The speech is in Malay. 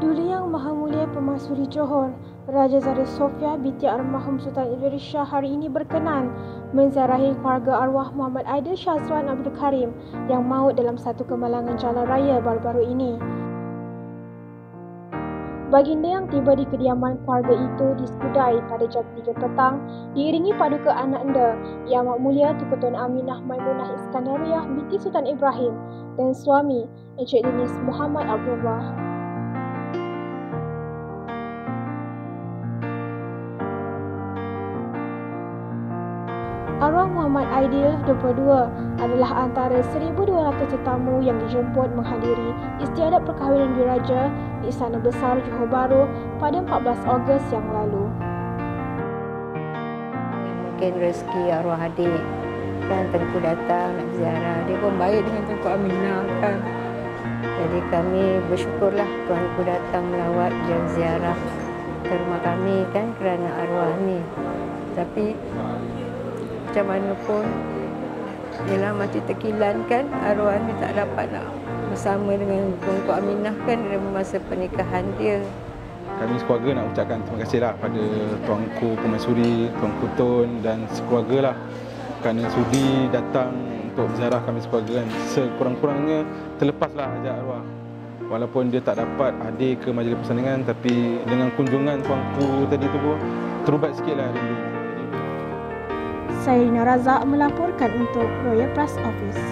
Duli Yang Maha Mulia Pemaisuri Johor, Raja Zahra Sofia binti Almarhum Sultan Idris Shah hari ini berkenan menziarahi keluarga arwah Muhammad Aidil Syazwan Abdul Karim yang maut dalam satu kemalangan jalan raya baru-baru ini. Baginda yang tiba di kediaman keluarga itu di Skudai pada jam 3 petang diiringi paduka anak anda Yang Mulia Tuku Tuan Aminah Maimunah Iskandariah binti Sultan Ibrahim dan suami Encik Dinis Muhammad Abdullah. Arwah Muhammad Aidil 22 adalah antara 1,200 tetamu yang dijemput menghadiri istiadat perkahwinan diraja di Istana Besar Johor Bahru pada 14 Ogos yang lalu. Mungkin rezeki arwah adik kan Tengku datang nak ziarah. Dia pun baik dengan Tengku Aminah kan. Jadi kami bersyukurlah Tuanku datang melawat dan ziarah ke rumah kami kan kerana arwah ni. Tapi macam mana pun ialah macam terkilan kan arwah ni tak dapat nak bersama dengan Tuanku Aminah kan dalam masa pernikahan dia. Kami sekeluarga nak ucapkan terima kasihlah pada Tuanku Pemaisuri, Tuanku Tun dan sekeluarga lah kerana sudi datang untuk ziarah kami sekeluarga kan. Sekurang-kurangnya terlepaslah ajak arwah. Walaupun dia tak dapat hadir ke majlis persandingan tapi dengan kunjungan tuanku tadi tu pun terubat sikitlah rindu. Sairina Razak melaporkan untuk Royal Press Office.